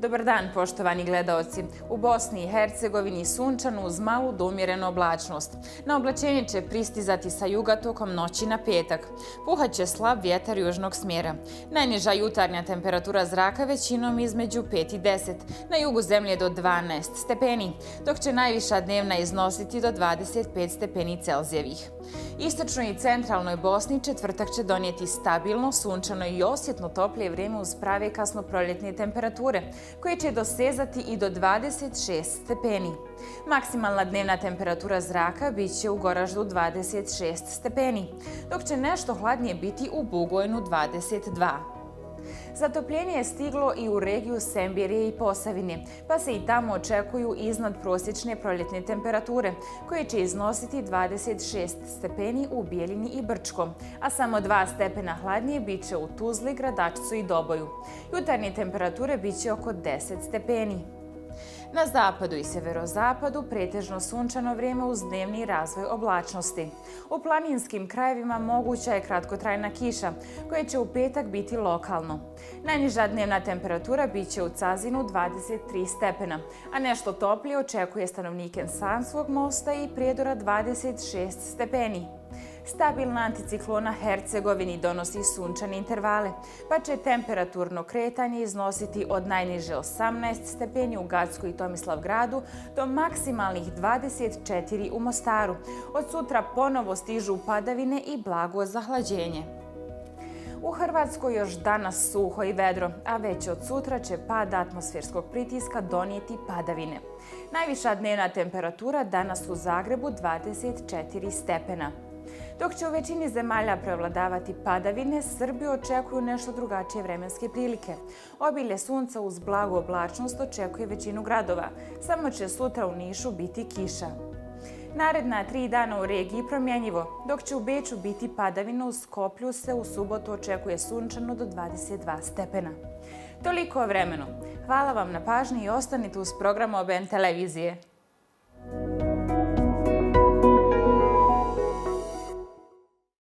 Dobar dan, poštovani gledalci. U Bosni i Hercegovini sunčano uz malu domjerenu oblačnost. Na oblačenje će pristizati sa juga tokom noći na petak. Puhaće slab vjetar južnog smjera. Najniža jutarnja temperatura zraka većinom između 5 i 10. Na jugu zemlje do 12 stepeni, dok će najviša dnevna iznositi do 25 stepeni Celzijevih. Istočnoj i centralnoj Bosni četvrtak će donijeti stabilno, sunčano i osjetno toplije vrijeme uz prave kasno proljetne temperature, koje će dosezati i do 26 stepeni. Maksimalna dnevna temperatura zraka bit će u Goraždu 26 stepeni, dok će nešto hladnije biti u Bugojnu 22. Zatopljenje je stiglo i u regiju Sembirije i Posavine, pa se i tamo očekuju iznad prosječne proljetne temperature, koje će iznositi 26 stepeni u Bijeljini i Brčkom, a samo 2 stepena hladnije bit će u Tuzli, Gradačcu i Doboju. Jutarnje temperature bit će oko 10 stepeni. Na zapadu i severozapadu pretežno sunčano vrijeme uz dnevni razvoj oblačnosti. U planinskim krajevima moguća je kratkotrajna kiša, koja će u petak biti lokalno. Najniža dnevna temperatura bit će u Cazinu 23 stepena, a nešto toplije očekuje stanovnike Sanskog mosta i Prijedora 26 stepeni. Stabilna anticiklona Hercegovini donosi sunčane intervale, pa će temperaturno kretanje iznositi od najniže 18 stepeni u Gacku i Tomislavgradu do maksimalnih 24 u Mostaru. Od sutra ponovo stižu padavine i blago zahlađenje. U Hrvatskoj još danas suho i vedro, a već od sutra će pad atmosferskog pritiska donijeti padavine. Najviša dnevna temperatura danas u Zagrebu 24 stepena. Dok će u većini zemalja prevladavati padavine, Srbiju očekuju nešto drugačije vremenske prilike. Obilje sunca uz blagu oblačnost očekuje većinu gradova. Samo će sutra u Nišu biti kiša. Naredna tri dana u regiji promjenjivo, dok će u Beču biti padavina u Skoplju se u subotu očekuje sunčano do 22 stepena. Toliko o vremenu. Hvala vam na pažnji i ostanite uz program OBN televizije.